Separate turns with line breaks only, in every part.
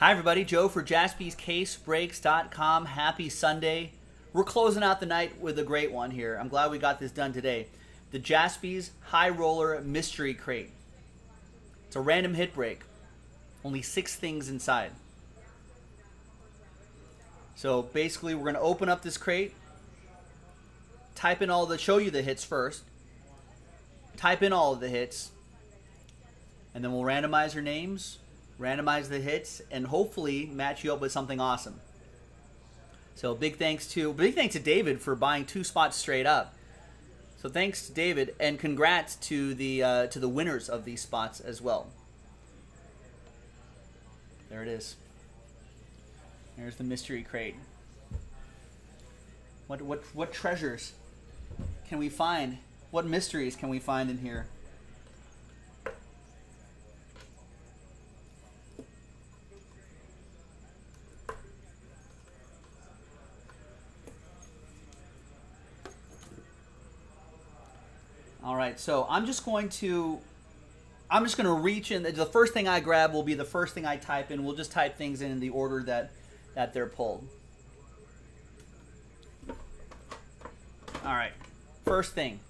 Hi, everybody. Joe for jaspyscasebreaks.com. Happy Sunday. We're closing out the night with a great one here. I'm glad we got this done today. The Jaspy's High Roller Mystery Crate. It's a random hit break. Only six things inside. So basically, we're going to open up this crate, type in all the, show you the hits first, type in all of the hits, and then we'll randomize your names, randomize the hits, and hopefully match you up with something awesome. So big thanks to big thanks to David for buying two spots straight up. So thanks to David, and congrats to the uh, to the winners of these spots as well. There it is. There's the mystery crate. What what what treasures can we find? What mysteries can we find in here? All right, so I'm just going to, I'm just going to reach in. The first thing I grab will be the first thing I type in. We'll just type things in the order that that they're pulled. All right, first thing.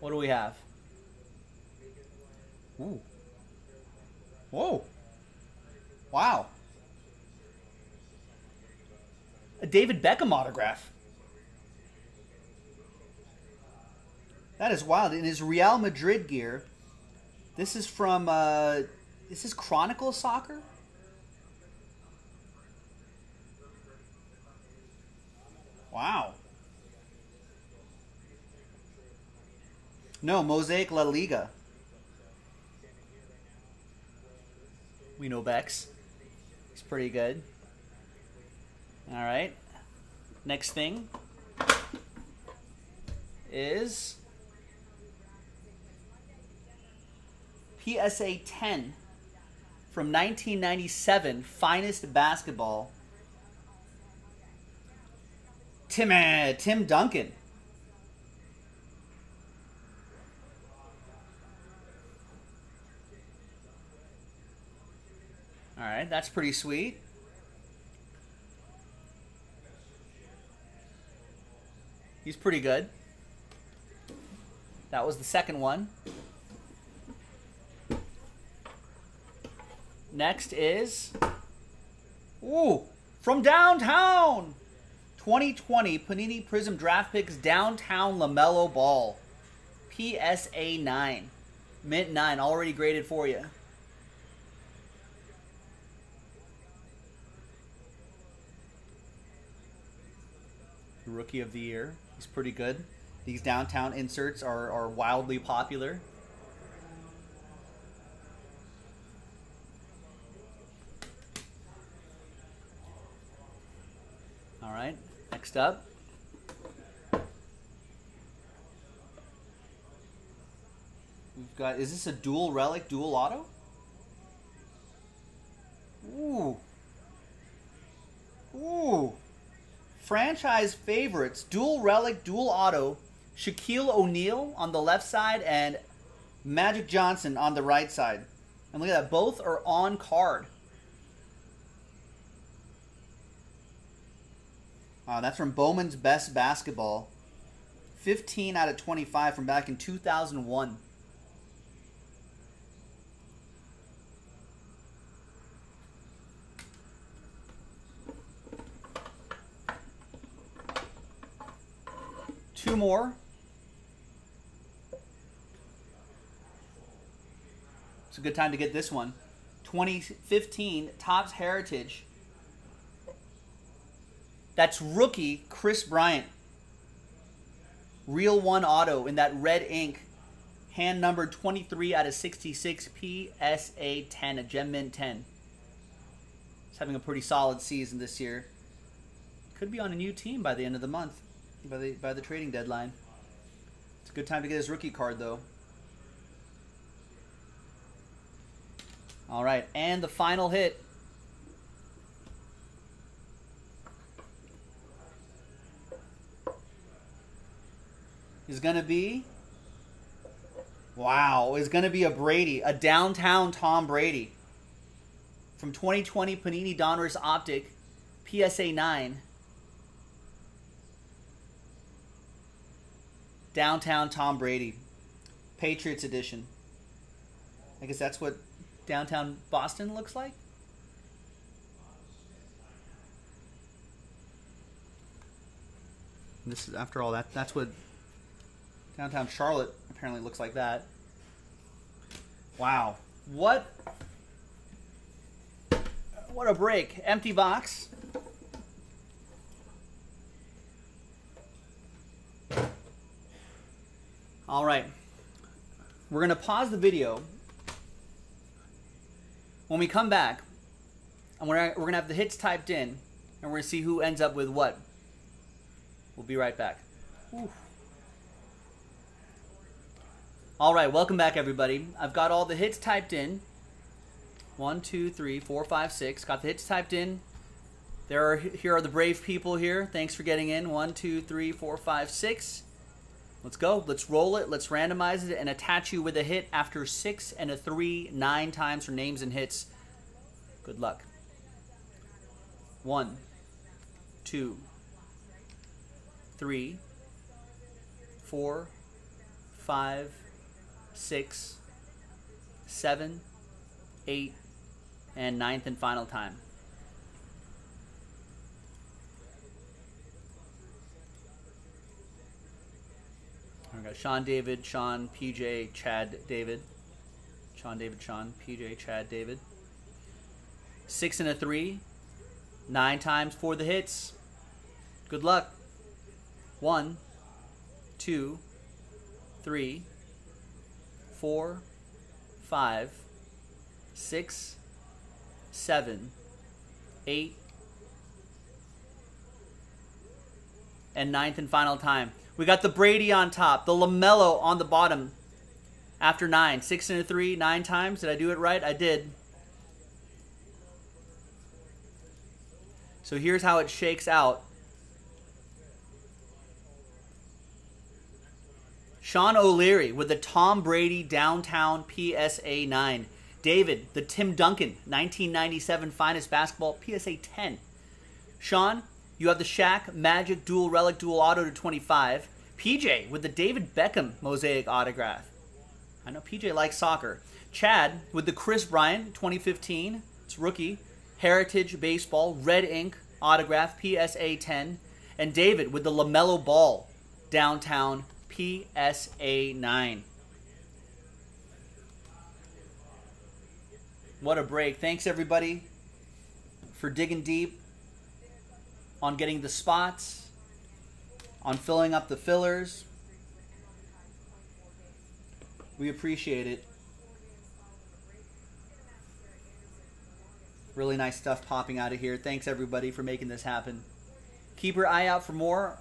What do we have? Ooh. Whoa. Wow. A David Beckham autograph. That is wild. In his Real Madrid gear, this is from, uh, this is Chronicle Soccer? Wow. No, Mosaic La Liga. We know Bex. He's pretty good. All right. Next thing is PSA 10 from 1997, finest basketball. Tim uh, Tim Duncan. All right, that's pretty sweet. He's pretty good. That was the second one. Next is, ooh, from downtown. 2020 Panini Prism Draft Picks Downtown LaMelo Ball. PSA 9. Mint 9, already graded for you. Rookie of the Year. He's pretty good. These downtown inserts are, are wildly popular. All right, next up. We've got, is this a dual relic, dual auto? Ooh. Ooh. Franchise favorites, dual relic, dual auto. Shaquille O'Neal on the left side and Magic Johnson on the right side. And look at that, both are on card. Uh, that's from Bowman's Best Basketball. 15 out of 25 from back in 2001. Two more. It's a good time to get this one. 2015 Topps Heritage that's rookie Kris Bryant. Real one auto in that red ink. Hand number 23 out of 66 PSA 10, a Gem Mint 10. He's having a pretty solid season this year. Could be on a new team by the end of the month, by the, by the trading deadline. It's a good time to get his rookie card, though. All right, and the final hit is going to be wow, is going to be a Brady, a downtown Tom Brady from 2020 Panini Donruss Optic PSA 9. Downtown Tom Brady. Patriots edition. I guess that's what downtown Boston looks like. This is after all that that's what downtown Charlotte apparently looks like that. Wow. What what a break. Empty box. All right. We're going to pause the video. When we come back, and we're, we're going to have the hits typed in, and we're going to see who ends up with what. We'll be right back. All right, welcome back, everybody. I've got all the hits typed in. One, two, three, four, five, six. Got the hits typed in. There are here are the brave people here. Thanks for getting in. One, two, three, four, five, six. Let's go. Let's roll it. Let's randomize it and attach you with a hit after six and a three, nine times for names and hits. Good luck. One, two, three, four, five, six, seven, eight, and ninth and final time. We got Sean David, Sean, PJ, Chad David. Sean David, Sean, PJ, Chad David. Six and a three. Nine times for the hits. Good luck. One, two, three, four, five, six, seven, eight, and ninth and final time. We got the Brady on top, the LaMelo on the bottom after nine. Six and a three, nine times. Did I do it right? I did. So here's how it shakes out. Sean O'Leary with the Tom Brady Downtown PSA 9. David, the Tim Duncan 1997 Finest Basketball PSA 10. Sean, you have the Shaq Magic Dual Relic Dual Auto to 25. PJ with the David Beckham Mosaic Autograph. I know PJ likes soccer. Chad with the Kris Bryant 2015. It's rookie. Heritage Baseball Red Ink Autograph PSA 10. And David with the LaMelo Ball Downtown PSA 9. What a break. Thanks, everybody, for digging deep on getting the spots, on filling up the fillers. We appreciate it. Really nice stuff popping out of here. Thanks, everybody, for making this happen. Keep your eye out for more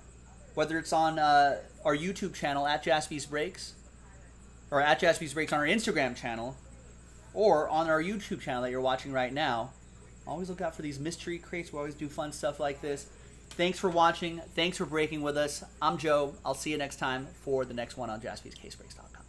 whether it's on uh, our YouTube channel at Jaspy's Breaks, or at Jaspy's Breaks on our Instagram channel, or on our YouTube channel that you're watching right now. Always look out for these mystery crates. We always do fun stuff like this. Thanks for watching. Thanks for breaking with us. I'm Joe. I'll see you next time for the next one on Jaspy's Case Breaks Talk.